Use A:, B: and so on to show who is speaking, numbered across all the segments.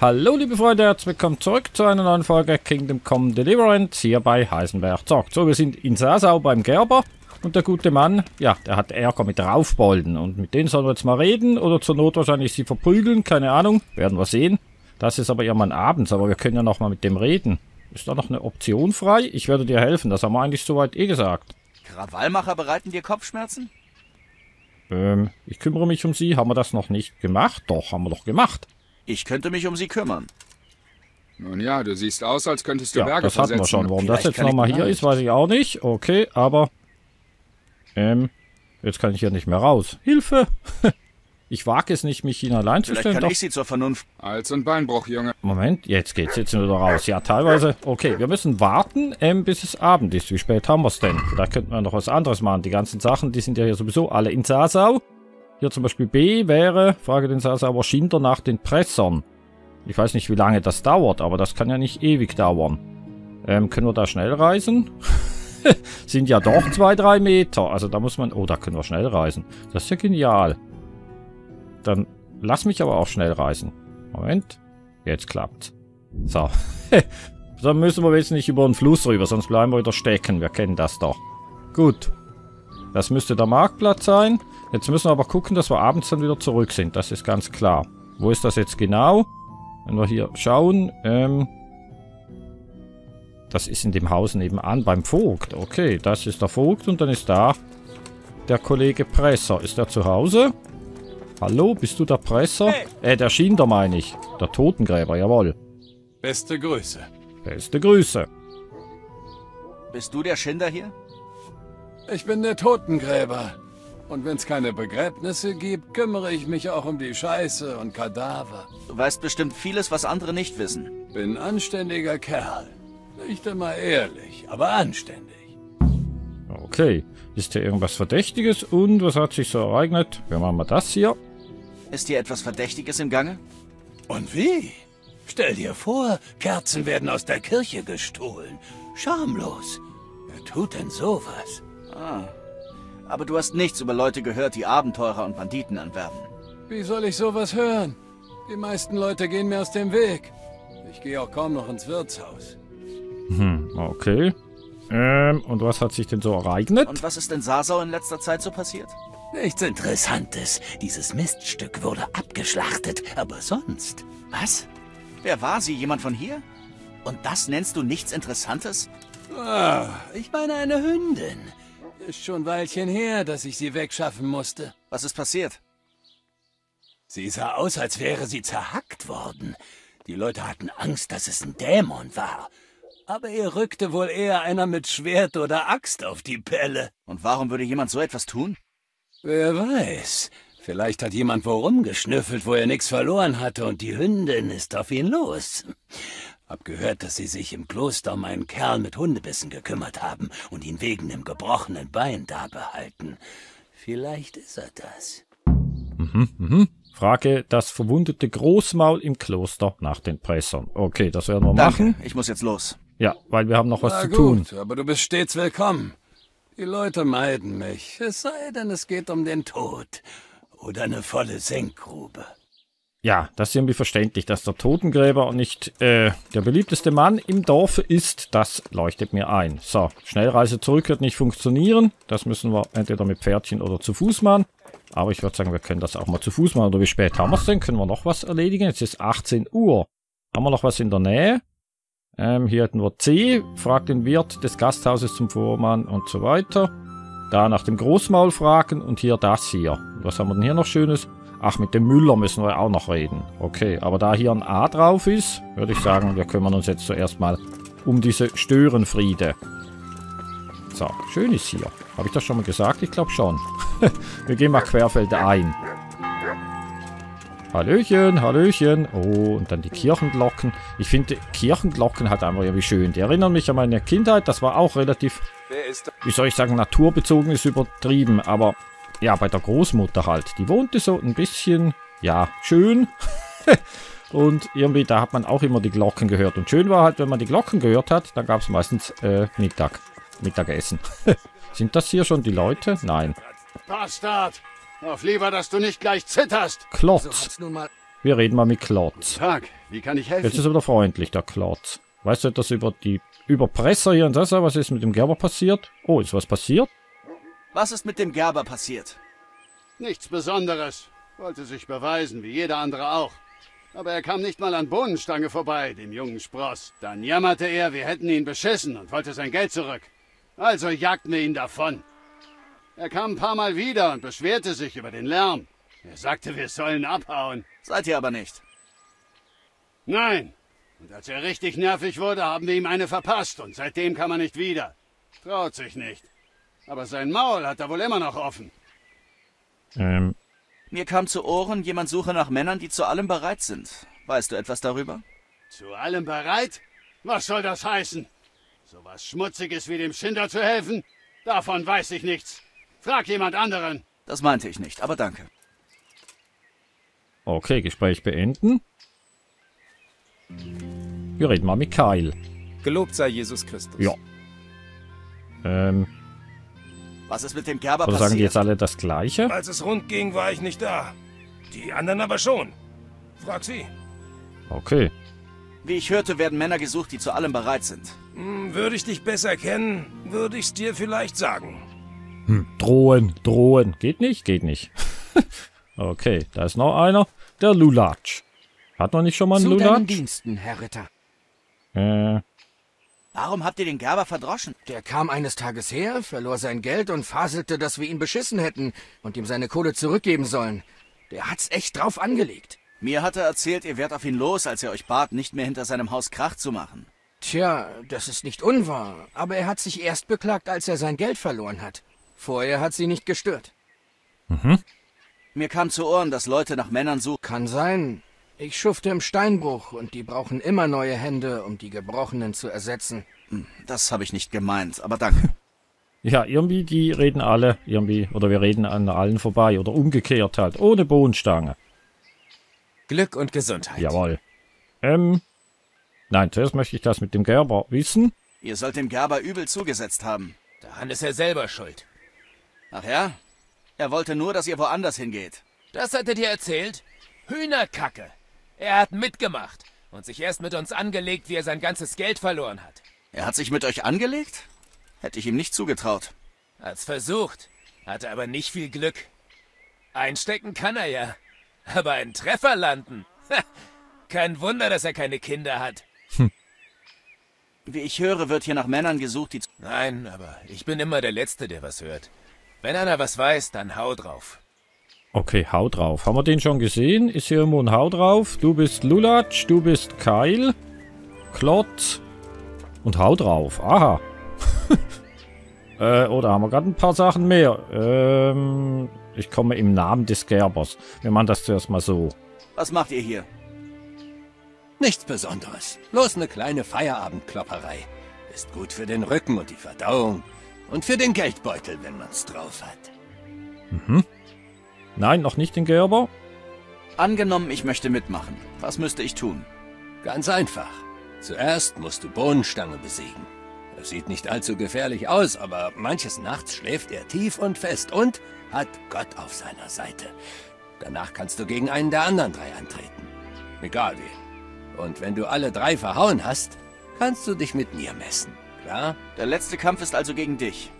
A: Hallo liebe Freunde, herzlich willkommen zurück zu einer neuen Folge Kingdom Come Deliverance hier bei Heisenberg Zockt. So, wir sind in Sasau beim Gerber und der gute Mann, ja, der hat Ärger mit Raufbolden und mit denen sollen wir jetzt mal reden oder zur Not wahrscheinlich sie verprügeln, keine Ahnung, werden wir sehen. Das ist aber irgendwann abends, aber wir können ja noch mal mit dem reden. Ist da noch eine Option frei? Ich werde dir helfen, das haben wir eigentlich soweit eh gesagt.
B: Krawallmacher bereiten dir Kopfschmerzen?
A: Ähm, ich kümmere mich um sie, haben wir das noch nicht gemacht? Doch, haben wir doch gemacht.
B: Ich könnte mich um sie kümmern.
C: Nun ja, du siehst aus, als könntest du
A: Ja,
C: Berge
A: das hatten wir schon. Warum das jetzt
B: kann
A: nochmal hier ist, weiß ich auch nicht. Okay, aber... Ähm, jetzt kann ich hier nicht mehr raus. Hilfe! Ich wage es nicht, mich
B: Vielleicht
A: hineinzustellen.
B: kann
A: Doch,
B: ich sie zur Vernunft.
C: Hals- und Beinbruch, Junge.
A: Moment, jetzt geht's jetzt wieder raus. Ja, teilweise. Okay, wir müssen warten, ähm, bis es Abend ist. Wie spät haben wir's denn? Vielleicht könnten wir noch was anderes machen. Die ganzen Sachen, die sind ja hier sowieso alle in Sasau. Hier zum Beispiel B wäre, frage den Sasauer Schinder nach den Pressern. Ich weiß nicht, wie lange das dauert, aber das kann ja nicht ewig dauern. Ähm, können wir da schnell reisen? sind ja doch zwei, drei Meter. Also da muss man... Oh, da können wir schnell reisen. Das ist ja genial. Dann lass mich aber auch schnell reisen. Moment. Jetzt klappt. So. Dann müssen wir jetzt nicht über den Fluss rüber, sonst bleiben wir wieder stecken. Wir kennen das doch. Gut. Das müsste der Marktplatz sein. Jetzt müssen wir aber gucken, dass wir abends dann wieder zurück sind. Das ist ganz klar. Wo ist das jetzt genau? Wenn wir hier schauen, ähm... Das ist in dem Haus nebenan beim Vogt. Okay, das ist der Vogt und dann ist da der Kollege Presser. Ist er zu Hause? Hallo, bist du der Presser?
B: Hey.
A: Äh, der Schinder meine ich. Der Totengräber, jawohl.
D: Beste Grüße.
A: Beste Grüße.
B: Bist du der Schinder hier?
D: Ich bin der Totengräber. Und wenn's keine Begräbnisse gibt, kümmere ich mich auch um die Scheiße und Kadaver.
B: Du weißt bestimmt vieles, was andere nicht wissen.
D: Bin anständiger Kerl. Nicht immer ehrlich, aber anständig.
A: Okay. Ist hier irgendwas Verdächtiges? Und was hat sich so ereignet? Wir machen mal das hier.
B: Ist hier etwas Verdächtiges im Gange?
D: Und wie? Stell dir vor, Kerzen werden aus der Kirche gestohlen. Schamlos. Wer tut denn sowas?
B: Ah. Aber du hast nichts über Leute gehört, die Abenteurer und Banditen anwerben.
D: Wie soll ich sowas hören? Die meisten Leute gehen mir aus dem Weg. Ich gehe auch kaum noch ins Wirtshaus.
A: Hm, okay. Ähm, und was hat sich denn so ereignet?
B: Und was ist in Sasau in letzter Zeit so passiert?
D: Nichts Interessantes. Dieses Miststück wurde abgeschlachtet, aber sonst.
B: Was? Wer war sie? Jemand von hier? Und das nennst du nichts Interessantes?
D: Ah, ich meine eine Hündin. Ist schon ein Weilchen her, dass ich sie wegschaffen musste.
B: Was ist passiert?
D: Sie sah aus, als wäre sie zerhackt worden. Die Leute hatten Angst, dass es ein Dämon war. Aber ihr rückte wohl eher einer mit Schwert oder Axt auf die Pelle.
B: Und warum würde jemand so etwas tun?
D: Wer weiß. Vielleicht hat jemand wo rumgeschnüffelt, wo er nichts verloren hatte, und die Hündin ist auf ihn los. Hab gehört, dass sie sich im Kloster um einen Kerl mit Hundebissen gekümmert haben und ihn wegen dem gebrochenen Bein da behalten. Vielleicht ist er das.
A: Frage das verwundete Großmaul im Kloster nach den Pressern. Okay, das werden wir
B: Danke,
A: machen.
B: ich muss jetzt los.
A: Ja, weil wir haben noch was
D: Na
A: zu
D: gut,
A: tun.
D: aber du bist stets willkommen. Die Leute meiden mich, es sei denn, es geht um den Tod oder eine volle Senkgrube.
A: Ja, das ist irgendwie verständlich, dass der Totengräber nicht äh, der beliebteste Mann im Dorf ist. Das leuchtet mir ein. So, Schnellreise zurück wird nicht funktionieren. Das müssen wir entweder mit Pferdchen oder zu Fuß machen. Aber ich würde sagen, wir können das auch mal zu Fuß machen. Oder wie spät haben wir es denn? Können wir noch was erledigen? Jetzt ist 18 Uhr. Haben wir noch was in der Nähe? Ähm, hier hätten wir C. Fragt den Wirt des Gasthauses zum Vormann und so weiter. Da nach dem Großmaul fragen und hier das hier. Was haben wir denn hier noch Schönes? Ach, mit dem Müller müssen wir auch noch reden. Okay, aber da hier ein A drauf ist, würde ich sagen, wir kümmern uns jetzt zuerst mal um diese Störenfriede. So, schön ist hier. Habe ich das schon mal gesagt? Ich glaube schon. wir gehen mal querfeldein. Hallöchen, Hallöchen. Oh, und dann die Kirchenglocken. Ich finde Kirchenglocken halt einfach irgendwie schön. Die erinnern mich an meine Kindheit. Das war auch relativ, wie soll ich sagen, naturbezogen ist übertrieben. Aber ja, bei der Großmutter halt. Die wohnte so ein bisschen, ja, schön. Und irgendwie, da hat man auch immer die Glocken gehört. Und schön war halt, wenn man die Glocken gehört hat, dann gab es meistens äh, Mittag. Mittagessen. Sind das hier schon die Leute? Nein.
E: Bastard! Auf lieber, dass du nicht gleich zitterst.
A: Klotz.
E: mal.
A: Wir reden mal mit Klotz.
E: Tag, wie kann ich helfen?
A: Jetzt ist er wieder freundlich, der Klotz. Weißt du etwas über die Überpresser hier und das? Was ist mit dem Gerber passiert? Oh, ist was passiert?
B: Was ist mit dem Gerber passiert?
E: Nichts Besonderes. Wollte sich beweisen, wie jeder andere auch. Aber er kam nicht mal an Bohnenstange vorbei, dem jungen Spross. Dann jammerte er, wir hätten ihn beschissen und wollte sein Geld zurück. Also jagten wir ihn davon. Er kam ein paar Mal wieder und beschwerte sich über den Lärm. Er sagte, wir sollen abhauen.
B: Seid ihr aber nicht.
E: Nein. Und als er richtig nervig wurde, haben wir ihm eine verpasst und seitdem kam er nicht wieder. Traut sich nicht. Aber sein Maul hat er wohl immer noch offen.
A: Ähm,
B: Mir kam zu Ohren, jemand suche nach Männern, die zu allem bereit sind. Weißt du etwas darüber?
E: Zu allem bereit? Was soll das heißen? So was Schmutziges wie dem Schinder zu helfen? Davon weiß ich nichts. Frag jemand anderen.
B: Das meinte ich nicht, aber danke.
A: okay, Gespräch beenden. Wir reden mal mit Kyle.
F: Gelobt sei Jesus Christus.
A: Ja. Ähm,
B: Was ist mit dem Gerber
A: oder
B: passiert?
A: sagen die jetzt alle das Gleiche?
G: Als es rund ging, war ich nicht da. Die anderen aber schon. Frag sie.
A: Okay.
B: Wie ich hörte, werden Männer gesucht, die zu allem bereit sind.
G: Hm, Würde ich dich besser kennen, würde ich's dir vielleicht sagen.
A: Hm, drohen, drohen. Geht nicht? Geht nicht. okay, da ist noch einer. Der Lulatsch. Hat noch nicht schon mal einen
H: Zu deinen
A: Lulatsch?
H: Diensten, Herr Ritter.
A: Äh,
B: Warum habt ihr den Gerber verdroschen?
H: Der kam eines Tages her, verlor sein Geld und faselte, dass wir ihn beschissen hätten und ihm seine Kohle zurückgeben sollen. Der hat's echt drauf angelegt.
B: Mir hat er erzählt, ihr wärt auf ihn los, als er euch bat, nicht mehr hinter seinem Haus Krach zu machen.
H: Tja, das ist nicht unwahr, aber er hat sich erst beklagt, als er sein Geld verloren hat. Vorher hat sie nicht gestört.
B: Mir kam zu Ohren, dass Leute nach Männern suchen.
H: Kann sein. Ich schufte im Steinbruch und die brauchen immer neue Hände, um die Gebrochenen zu ersetzen.
B: Das habe ich nicht gemeint, aber danke.
A: ja, irgendwie, die reden alle irgendwie, oder wir reden an allen vorbei, oder umgekehrt halt, ohne Bohnenstange.
F: Glück und Gesundheit.
A: Jawohl. Ähm, nein, zuerst möchte ich das mit dem Gerber wissen.
B: Ihr sollt dem Gerber übel zugesetzt haben.
F: Daran ist er selber schuld.
B: Ach ja? Er wollte nur, dass ihr woanders hingeht.
F: Das hat er dir erzählt? Hühnerkacke. Er hat mitgemacht und sich erst mit uns angelegt, wie er sein ganzes Geld verloren hat.
B: Er hat sich mit euch angelegt? Hätte ich ihm nicht zugetraut.
F: Hat's versucht, hatte aber nicht viel Glück. Einstecken kann er ja, aber einen Treffer landen. Kein Wunder, dass er keine Kinder hat.
B: Wie ich höre, wird hier nach Männern gesucht, die...
F: Nein, aber ich bin immer der Letzte, der was hört. Wenn einer was weiß, dann hau drauf.
A: Okay, hau drauf. Haben wir den schon gesehen? Ist hier irgendwo ein Hau drauf? Du bist Lulatsch, du bist Keil, Klotz und hau drauf. Aha. äh, oder haben wir gerade ein paar Sachen mehr? Ähm, ich komme im Namen des Gerbers. Wir machen das zuerst mal so.
B: Was macht ihr hier?
D: Nichts Besonderes. Bloß eine kleine Feierabendklopperei. Ist gut für den Rücken und die Verdauung. Und für den Geldbeutel, wenn man's drauf hat.
A: Nein, noch nicht den Gerber.
B: Angenommen, ich möchte mitmachen. Was müsste ich tun?
D: Ganz einfach. Zuerst musst du Bohnenstange besiegen. Er sieht nicht allzu gefährlich aus, aber manches Nachts schläft er tief und fest und hat Gott auf seiner Seite. Danach kannst du gegen einen der anderen drei antreten. Egal wen. Und wenn du alle drei verhauen hast, kannst du dich mit mir messen. Klar?
B: Der letzte Kampf ist also gegen dich.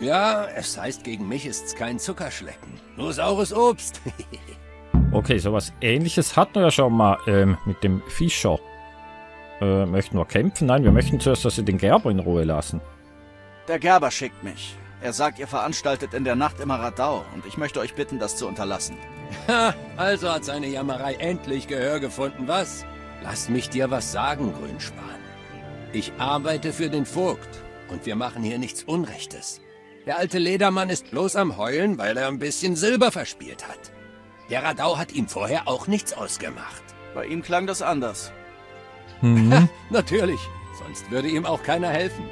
D: Ja, es heißt, gegen mich ist's kein Zuckerschlecken. Nur saures Obst.
A: Okay, sowas ähnliches hatten wir ja schon mal ähm, mit dem Fischer. Äh, möchten wir kämpfen? Nein, wir möchten zuerst, dass sie den Gerber in Ruhe lassen.
B: Der Gerber schickt mich. Er sagt, ihr veranstaltet in der Nacht immer Radau und ich möchte euch bitten, das zu unterlassen.
D: Ha, also hat seine Jammerei endlich Gehör gefunden, was? Lass mich dir was sagen, Grünspan. Ich arbeite für den Vogt und wir machen hier nichts Unrechtes. Der alte Ledermann ist bloß am Heulen, weil er ein bisschen Silber verspielt hat. Der Radau hat ihm vorher auch nichts ausgemacht.
B: Bei ihm klang das anders.
A: Mhm.
D: Natürlich, sonst würde ihm auch keiner helfen.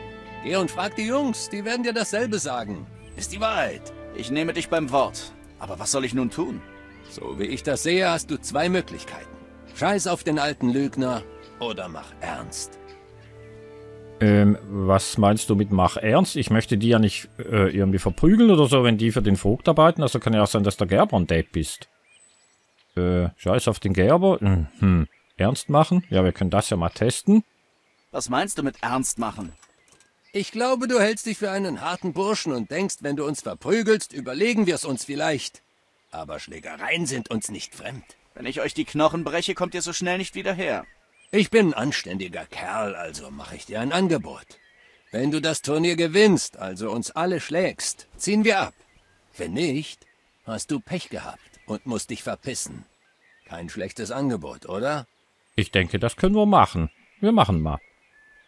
D: Geh und frag die Jungs, die werden dir dasselbe sagen. Ist die Wahrheit.
B: Ich nehme dich beim Wort. Aber was soll ich nun tun?
D: So wie ich das sehe, hast du zwei Möglichkeiten. Scheiß auf den alten Lügner oder mach ernst.
A: Ähm, was meinst du mit mach ernst? Ich möchte die ja nicht äh, irgendwie verprügeln oder so, wenn die für den Vogt arbeiten. Also kann ja auch sein, dass der Gerber ein Depp ist. Äh, scheiß auf den Gerber. Hm, hm. Ernst machen? Ja, wir können das ja mal testen.
B: Was meinst du mit ernst machen?
D: Ich glaube, du hältst dich für einen harten Burschen und denkst, wenn du uns verprügelst, überlegen wir es uns vielleicht. Aber Schlägereien sind uns nicht fremd.
B: Wenn ich euch die Knochen breche, kommt ihr so schnell nicht wieder her.
D: Ich bin ein anständiger Kerl, also mache ich dir ein Angebot. Wenn du das Turnier gewinnst, also uns alle schlägst, ziehen wir ab. Wenn nicht, hast du Pech gehabt und musst dich verpissen. Kein schlechtes Angebot, oder?
A: Ich denke, das können wir machen. Wir machen mal.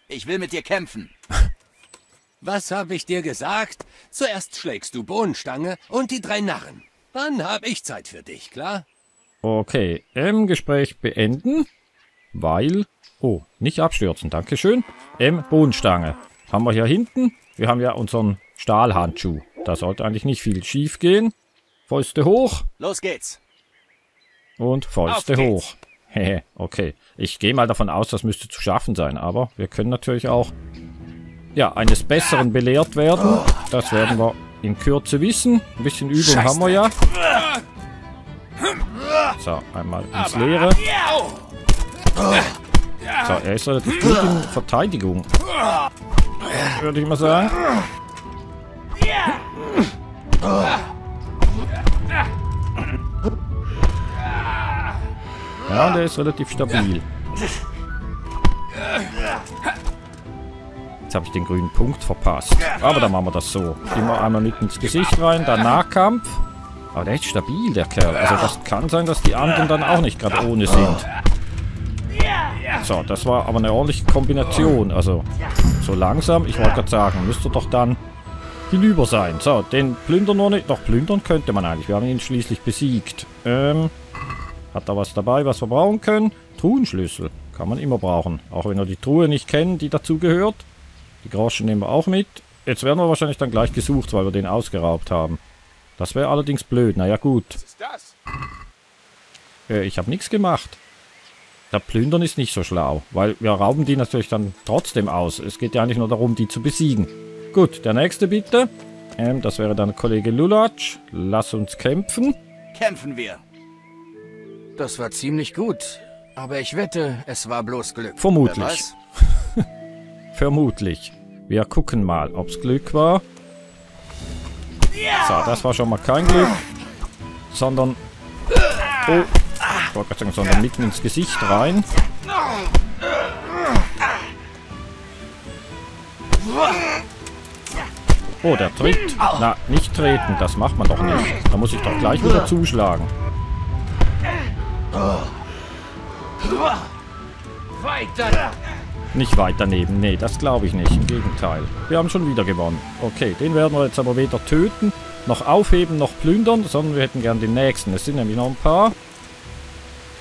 B: Ich will mit dir kämpfen.
D: Was habe ich dir gesagt? Zuerst schlägst du Bohnenstange und die drei Narren. Dann habe ich Zeit für dich, klar?
A: Okay, ähm, Gespräch beenden. Weil... Oh, nicht abstürzen, Dankeschön. Ähm, Bohnenstange. Haben wir hier hinten. Wir haben ja unseren Stahlhandschuh. Da sollte eigentlich nicht viel schief gehen. Fäuste hoch.
B: Los geht's.
A: Und Fäuste hoch. Hehe, okay. Ich gehe mal davon aus, das müsste zu schaffen sein. Aber wir können natürlich auch ja, eines Besseren belehrt werden. Das werden wir in Kürze wissen. Ein bisschen Übung haben wir ja. So, einmal ins Leere. So, er ist relativ gut in Verteidigung. Würde ich mal sagen. Ja, und er ist relativ stabil. Jetzt habe ich den grünen Punkt verpasst. Aber dann machen wir das so. Immer einmal mit ins Gesicht rein, dann Nahkampf. Aber der ist stabil, der Kerl. Also das kann sein, dass die anderen dann auch nicht gerade ohne sind. So, das war aber eine ordentliche Kombination. Also, so langsam, ich wollte gerade sagen, müsste doch dann hinüber sein. So, den plündern wir nicht. Doch, plündern könnte man eigentlich. Wir haben ihn schließlich besiegt. Ähm, hat da was dabei, was wir brauchen können? Truhenschlüssel. Kann man immer brauchen. Auch wenn wir die Truhe nicht kennen, die dazu gehört. Die Groschen nehmen wir auch mit. Jetzt werden wir wahrscheinlich dann gleich gesucht, weil wir den ausgeraubt haben. Das wäre allerdings blöd. Naja, gut.
C: Was ist das?
A: Äh, ich habe nichts gemacht. Der Plündern ist nicht so schlau, weil wir rauben die natürlich dann trotzdem aus. Es geht ja eigentlich nur darum, die zu besiegen. Gut, der nächste bitte. Ähm, das wäre dann Kollege Lulatsch. Lass uns kämpfen.
B: Kämpfen wir.
H: Das war ziemlich gut. Aber ich wette, es war bloß Glück.
A: Vermutlich. Vermutlich. Wir gucken mal, ob's Glück war. So, das war schon mal kein Glück. Sondern... Oh, ich wollte gerade sagen, sondern mitten ins Gesicht rein. Oh, der tritt. Na, nicht treten, das macht man doch nicht. Da muss ich doch gleich wieder zuschlagen.
H: Weiter!
A: Nicht weit daneben. Nee, das glaube ich nicht. Im Gegenteil. Wir haben schon wieder gewonnen. Okay, den werden wir jetzt aber weder töten, noch aufheben, noch plündern, sondern wir hätten gern den nächsten. Es sind nämlich noch ein paar.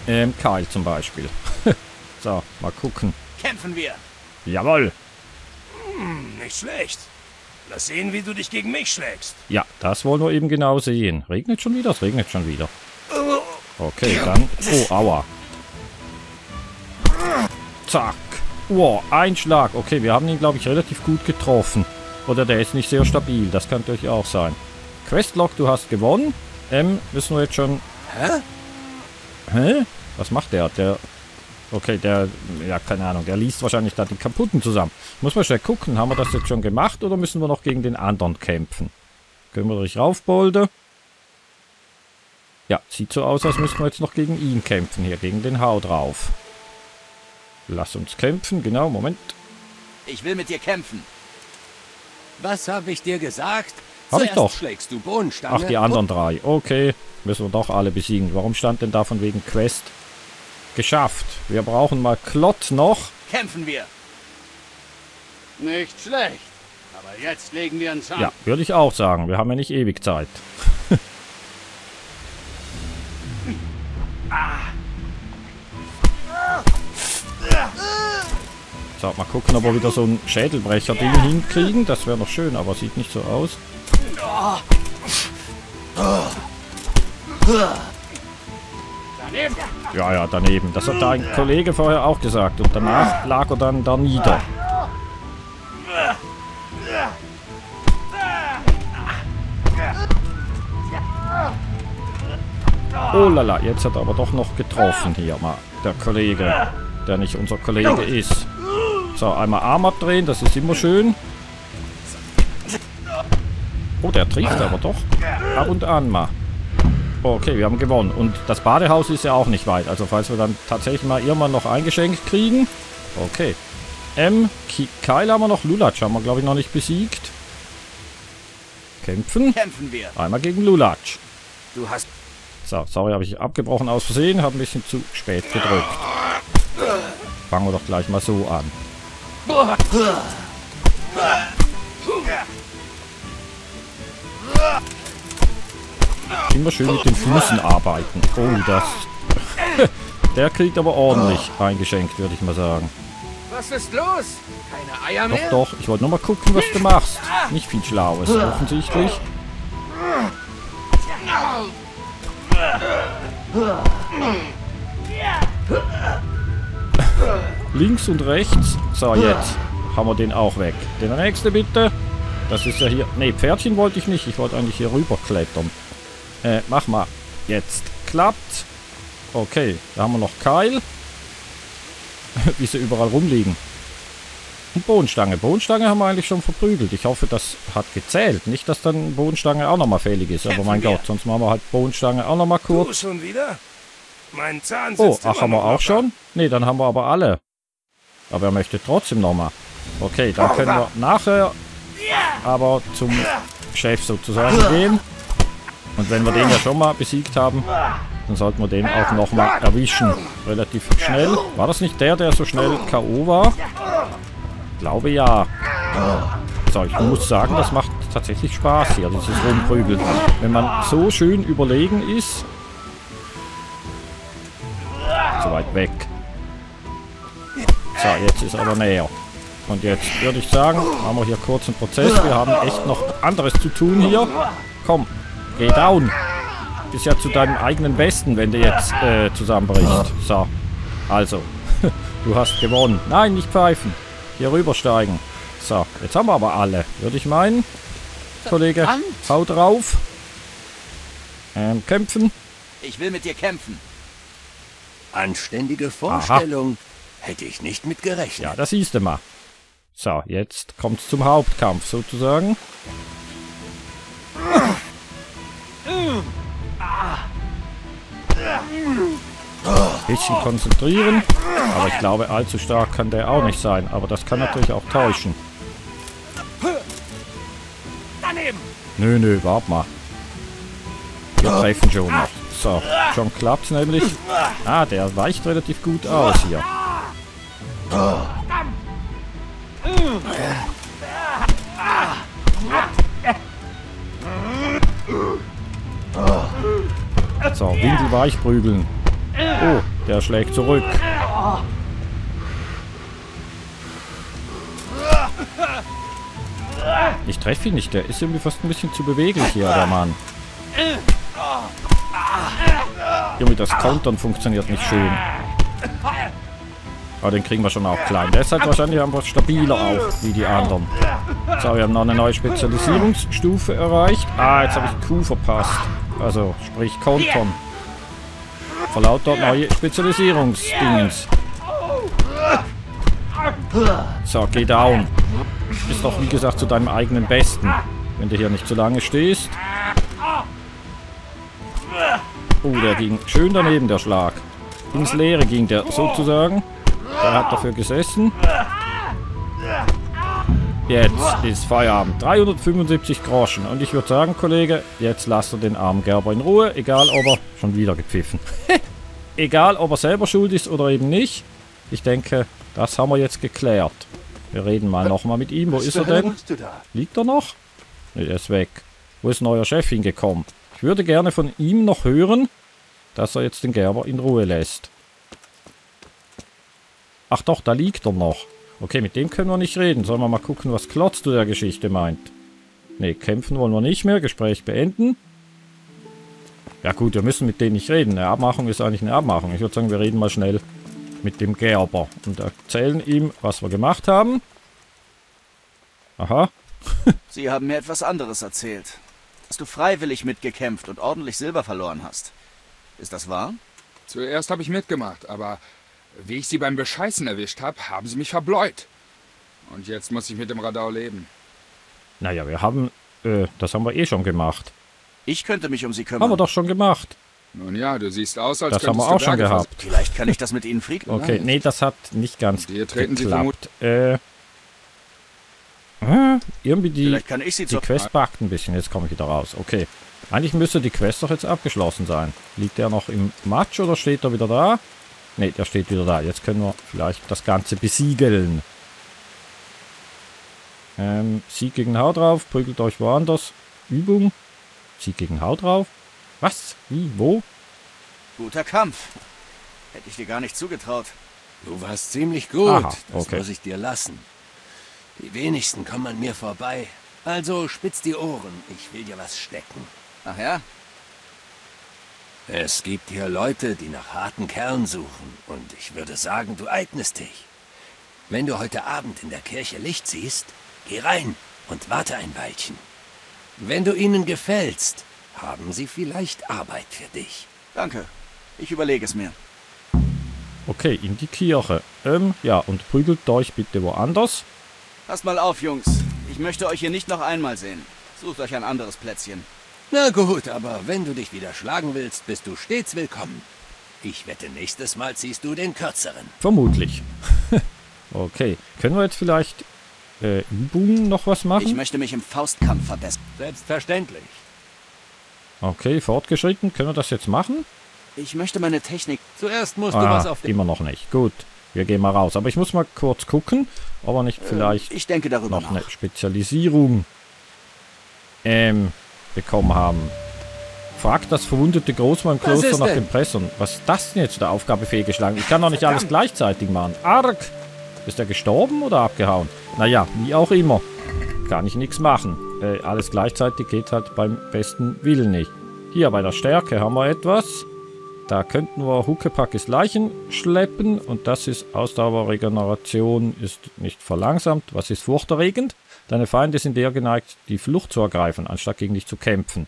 A: Ähm, Kyle zum Beispiel. so, mal gucken.
B: Kämpfen wir.
A: Jawohl.
G: Nicht schlecht. Lass sehen, wie du dich gegen mich schlägst.
A: Ja, das wollen wir eben genau sehen. Regnet schon wieder? Es regnet schon wieder. Okay, dann... Oh, aua. Zack. Wow, ein Schlag. Okay, wir haben ihn, glaube ich, relativ gut getroffen. Oder der ist nicht sehr stabil. Das kann natürlich auch sein. Questlog, du hast gewonnen. M, müssen wir jetzt schon...
H: Hä?
A: Hä? Was macht der? Der... Okay, der... Ja, keine Ahnung. Der liest wahrscheinlich da die kaputten zusammen. Muss man schnell gucken. Haben wir das jetzt schon gemacht oder müssen wir noch gegen den anderen kämpfen? Können wir durch raufbolde? Ja, sieht so aus, als müssten wir jetzt noch gegen ihn kämpfen. Hier, gegen den Hau drauf. Lass uns kämpfen. Genau, Moment.
B: Ich will mit dir kämpfen.
D: Was habe ich dir gesagt?
A: Hab ich doch.
D: schlägst du Bohnenstange.
A: Ach, die anderen drei. Okay, müssen wir doch alle besiegen. Warum stand denn da von wegen Quest? Geschafft. Wir brauchen mal Klott noch.
B: Kämpfen wir.
E: Nicht schlecht. Aber jetzt legen wir uns an.
A: Ja, würde ich auch sagen. Wir haben ja nicht ewig Zeit. So, mal gucken, ob wir wieder so ein Schädelbrecher-Ding hinkriegen. Das wäre noch schön, aber sieht nicht so aus.
E: Daneben.
A: Ja, ja, daneben. Das hat da ein Kollege vorher auch gesagt. Und danach lag er dann da nieder. Oh lala, jetzt hat er aber doch noch getroffen hier mal. Der Kollege, der nicht unser Kollege ist. So, einmal Arm abdrehen, das ist immer schön. Oh, der trifft aber doch. Ab und an mal. Okay, wir haben gewonnen. Und das Badehaus ist ja auch nicht weit. Also falls wir dann tatsächlich mal irgendwann noch eingeschenkt kriegen. Okay. M. Kyle haben wir noch. Lulatsch haben wir, glaube ich, noch nicht besiegt. Kämpfen.
B: Kämpfen wir.
A: Einmal gegen Lulatsch.
H: Du hast...
A: So, sorry, habe ich abgebrochen aus Versehen. Habe ein bisschen zu spät gedrückt. Fangen wir doch gleich mal so an. Immer schön mit den Füßen arbeiten. Oh, das... Der kriegt aber ordentlich eingeschenkt, würde ich mal sagen.
H: Was ist los? Keine Eier
A: Doch,
H: mehr?
A: doch. Ich wollte nur mal gucken, was du machst. Nicht viel Schlaues, offensichtlich. Links und rechts. So, jetzt haben wir den auch weg. Der nächste bitte. Das ist ja hier... Ne, Pferdchen wollte ich nicht. Ich wollte eigentlich hier rüber klettern. Äh, mach mal. Jetzt klappt. Okay, da haben wir noch Keil. Wie sie überall rumliegen. Und Bohnenstange. Bohnenstange haben wir eigentlich schon verprügelt. Ich hoffe, das hat gezählt. Nicht, dass dann Bohnenstange auch nochmal fällig ist. Aber mein
B: wir.
A: Gott, sonst machen wir halt Bohnenstange auch nochmal
G: Du
A: kurz.
G: schon wieder? Mein Zahn
A: Oh, ach, haben wir auch schon? Ne, dann haben wir aber alle. Aber er möchte trotzdem nochmal. Okay, dann können wir nachher aber zum Chef sozusagen gehen. Und wenn wir den ja schon mal besiegt haben, dann sollten wir den auch nochmal erwischen. Relativ schnell. War das nicht der, der so schnell K.O. war? Glaube ja. So, ich muss sagen, das macht tatsächlich Spaß hier, dieses Rumprügeln. Wenn man so schön überlegen ist. Zu weit weg. So, jetzt ist er aber näher. Und jetzt würde ich sagen, haben wir hier kurz einen Prozess. Wir haben echt noch anderes zu tun hier. Komm, geh down. Ist ja zu deinem eigenen Besten, wenn du jetzt äh, zusammenbrichst. So, also, du hast gewonnen. Nein, nicht pfeifen. Hier rübersteigen. So, jetzt haben wir aber alle, würde ich meinen. Kollege, hau drauf. Ähm, kämpfen.
B: Ich will mit dir kämpfen.
D: Anständige Vorstellung. Hätte ich nicht mit gerechnet.
A: Ja, das siehst du mal. So, jetzt kommt's zum Hauptkampf sozusagen. Bisschen konzentrieren. Aber ich glaube, allzu stark kann der auch nicht sein. Aber das kann natürlich auch täuschen. Nö, nö, wart mal. Wir treffen schon noch. So, schon klappt's nämlich. Ah, der weicht relativ gut aus hier. So, Windel weich prügeln. Oh, der schlägt zurück. Ich treffe ihn nicht, der ist irgendwie fast ein bisschen zu beweglich hier, der Mann. Junge, das Countern funktioniert nicht schön. Aber den kriegen wir schon auch klein. Der ist halt wahrscheinlich einfach stabiler auch, wie die anderen. So, wir haben noch eine neue Spezialisierungsstufe erreicht. Ah, jetzt habe ich Q verpasst. Also, sprich Kontern. Vor lauter neue Spezialisierungsdingens. So, geh down. Ist doch wie gesagt zu deinem eigenen Besten. Wenn du hier nicht zu lange stehst. Oh, der ging schön daneben, der Schlag. Ins Leere ging der sozusagen. Der hat dafür gesessen. Jetzt ist Feierabend. 375 Groschen. Und ich würde sagen, Kollege, jetzt lasst er den armen Gerber in Ruhe. Egal, ob er... Schon wieder gepfiffen. Egal, ob er selber schuld ist oder eben nicht. Ich denke, das haben wir jetzt geklärt. Wir reden mal nochmal mit ihm. Wo ist er denn? Liegt er noch? Ne, der ist weg. Wo ist neuer Chef hingekommen? Ich würde gerne von ihm noch hören, dass er jetzt den Gerber in Ruhe lässt. Ach doch, da liegt er noch. Okay, mit dem können wir nicht reden. Sollen wir mal gucken, was Klotz zu der Geschichte meint. Ne, kämpfen wollen wir nicht mehr. Gespräch beenden. Ja gut, wir müssen mit denen nicht reden. Eine Abmachung ist eigentlich eine Abmachung. Ich würde sagen, wir reden mal schnell mit dem Gerber und erzählen ihm, was wir gemacht haben. Aha.
B: Sie haben mir etwas anderes erzählt. Dass du freiwillig mitgekämpft und ordentlich Silber verloren hast. Ist das wahr?
C: Zuerst habe ich mitgemacht, aber wie ich sie beim Bescheißen erwischt habe, haben sie mich verbleut. Und jetzt muss ich mit dem Radau leben.
A: Naja, wir haben... Äh, das haben wir eh schon gemacht.
B: Ich könnte mich um sie kümmern.
A: Haben wir doch schon gemacht.
C: Nun ja, du siehst aus, als
A: Das haben
C: könntest
A: wir auch schon gehabt.
B: Vielleicht kann ich das mit Ihnen frieden.
A: Okay, nee, das hat nicht ganz
C: Dir treten sie
A: geklappt. Äh, äh, irgendwie die,
B: Vielleicht kann ich sie
A: die. Quest backt ein bisschen. Jetzt komme ich wieder raus. Okay. Eigentlich müsste die Quest doch jetzt abgeschlossen sein. Liegt der noch im Matsch oder steht er wieder da? Ne, der steht wieder da. Jetzt können wir vielleicht das Ganze besiegeln. Ähm, Sieg gegen Hau drauf. Prügelt euch woanders. Übung. Sieg gegen Hau drauf. Was? Wie? Wo?
B: Guter Kampf. Hätte ich dir gar nicht zugetraut.
D: Du warst ziemlich gut.
A: Aha,
D: das
A: okay.
D: muss ich dir lassen. Die wenigsten kommen an mir vorbei. Also spitz die Ohren. Ich will dir was stecken.
B: Ach ja?
D: Es gibt hier Leute, die nach harten Kerlen suchen. Und ich würde sagen, du eignest dich. Wenn du heute Abend in der Kirche Licht siehst, geh rein und warte ein Weilchen. Wenn du ihnen gefällst, haben sie vielleicht Arbeit für dich.
B: Danke. Ich überlege es mir.
A: Okay, in die Kirche. Ähm, ja, und prügelt euch bitte woanders.
B: Passt mal auf, Jungs. Ich möchte euch hier nicht noch einmal sehen. Sucht euch ein anderes Plätzchen.
D: Na gut, aber wenn du dich wieder schlagen willst, bist du stets willkommen. Ich wette, nächstes Mal ziehst du den kürzeren.
A: Vermutlich. okay, können wir jetzt vielleicht äh, Übungen noch was
B: Ich
A: machen?
B: möchte mich im Faustkampf verbessern.
D: Selbstverständlich.
A: Okay, fortgeschritten. Können wir das jetzt machen?
B: Ich möchte meine Technik...
D: Zuerst musst du
A: Ah,
D: was auf
A: immer noch nicht. Gut, wir gehen mal raus. Aber ich muss mal kurz gucken, ob wir nicht vielleicht
B: Ich denke darüber
A: noch
B: nach.
A: eine Spezialisierung ähm, bekommen haben. Fragt das verwundete Großmann im
D: Was
A: Kloster
D: ist
A: nach dem Pressern. Was ist das denn jetzt der Aufgabe fehlgeschlagen? Ich kann doch nicht alles gleichzeitig machen. Arg! Ist er gestorben oder abgehauen? Naja, wie auch immer. Kann ich nichts machen. Äh, alles gleichzeitig geht halt beim besten Willen nicht. Hier bei der Stärke haben wir etwas. Da könnten wir Huckepackes Leichen schleppen und das ist Ausdauerregeneration ist nicht verlangsamt. Was ist furchterregend? Deine Feinde sind eher geneigt, die Flucht zu ergreifen, anstatt gegen dich zu kämpfen.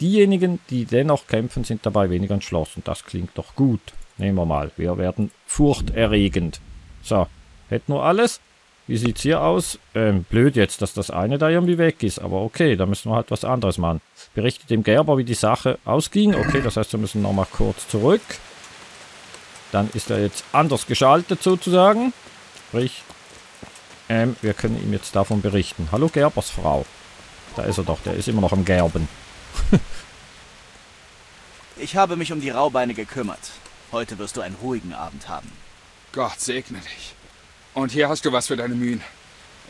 A: Diejenigen, die dennoch kämpfen, sind dabei weniger entschlossen. Das klingt doch gut. Nehmen wir mal. Wir werden furchterregend. So, hätten wir alles. Wie sieht's hier aus? Ähm, blöd jetzt, dass das eine da irgendwie weg ist. Aber okay, da müssen wir halt was anderes machen. Berichtet dem Gerber, wie die Sache ausging. Okay, das heißt, wir müssen nochmal kurz zurück. Dann ist er jetzt anders geschaltet sozusagen. Sprich, ähm, wir können ihm jetzt davon berichten. Hallo Gerbersfrau. Da ist er doch, der ist immer noch am Gerben.
B: Ich habe mich um die Raubeine gekümmert. Heute wirst du einen ruhigen Abend haben.
C: Gott segne dich. Und hier hast du was für deine Mühen.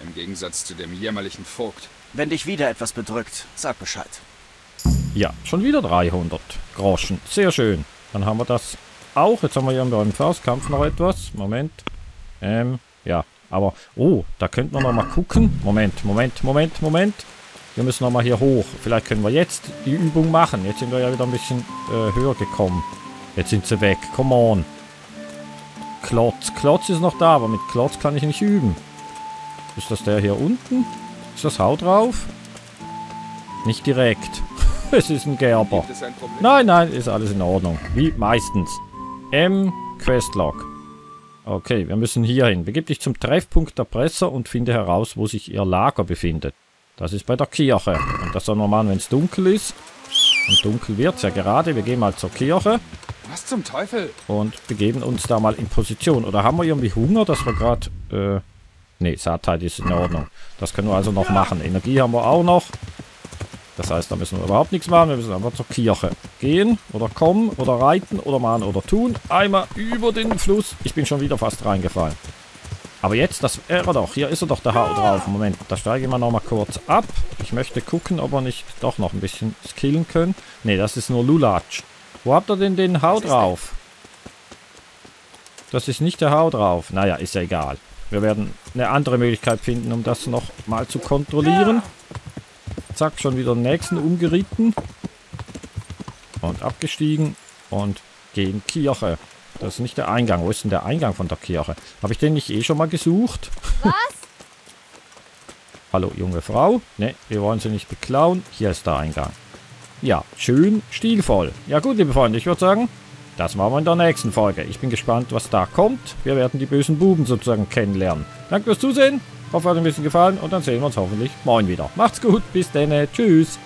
C: Im Gegensatz zu dem jämmerlichen Vogt.
B: Wenn dich wieder etwas bedrückt, sag Bescheid.
A: Ja, schon wieder 300 Groschen. Sehr schön. Dann haben wir das auch. Jetzt haben wir hier beim Faustkampf noch etwas. Moment. Ähm, ja. Aber, oh, da könnten wir noch mal gucken. Moment, Moment, Moment, Moment. Wir müssen noch mal hier hoch. Vielleicht können wir jetzt die Übung machen. Jetzt sind wir ja wieder ein bisschen äh, höher gekommen. Jetzt sind sie weg. Come on. Klotz. Klotz ist noch da, aber mit Klotz kann ich nicht üben. Ist das der hier unten? Ist das Haut drauf? Nicht direkt. es ist ein Gerber.
C: Ein?
A: Nein, nein, ist alles in Ordnung. Wie meistens. M. Questlog. Okay, wir müssen hier hin. Begib dich zum Treffpunkt der Presser und finde heraus, wo sich ihr Lager befindet. Das ist bei der Kirche. Und das soll man machen, wenn es dunkel ist. Und dunkel wird es ja gerade. Wir gehen mal zur Kirche
C: Was zum Teufel?
A: und begeben uns da mal in Position. Oder haben wir irgendwie Hunger, dass wir gerade... Äh, nee, Saatheit ist in Ordnung. Das können wir also noch machen. Energie haben wir auch noch. Das heißt, da müssen wir überhaupt nichts machen. Wir müssen einfach zur Kirche gehen oder kommen oder reiten oder machen oder tun. Einmal über den Fluss. Ich bin schon wieder fast reingefallen. Aber jetzt, das wäre doch. Hier ist er doch, der Hau drauf. Moment, da steigen wir nochmal kurz ab. Ich möchte gucken, ob wir nicht doch noch ein bisschen skillen können. Ne, das ist nur Lulatsch. Wo habt ihr denn den Hau drauf? Das ist nicht der Hau drauf. Naja, ist ja egal. Wir werden eine andere Möglichkeit finden, um das noch mal zu kontrollieren. Zack, schon wieder den nächsten umgeritten. Und abgestiegen. Und gehen Kirche. Das ist nicht der Eingang. Wo ist denn der Eingang von der Kirche? Habe ich den nicht eh schon mal gesucht?
I: Was?
A: Hallo, junge Frau. Ne, wir wollen sie nicht beklauen. Hier ist der Eingang. Ja, schön stilvoll. Ja gut, liebe Freunde, ich würde sagen, das machen wir in der nächsten Folge. Ich bin gespannt, was da kommt. Wir werden die bösen Buben sozusagen kennenlernen. Danke fürs Zusehen. Hoffe, hat euch ein bisschen gefallen und dann sehen wir uns hoffentlich morgen wieder. Macht's gut, bis dann. Tschüss.